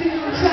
International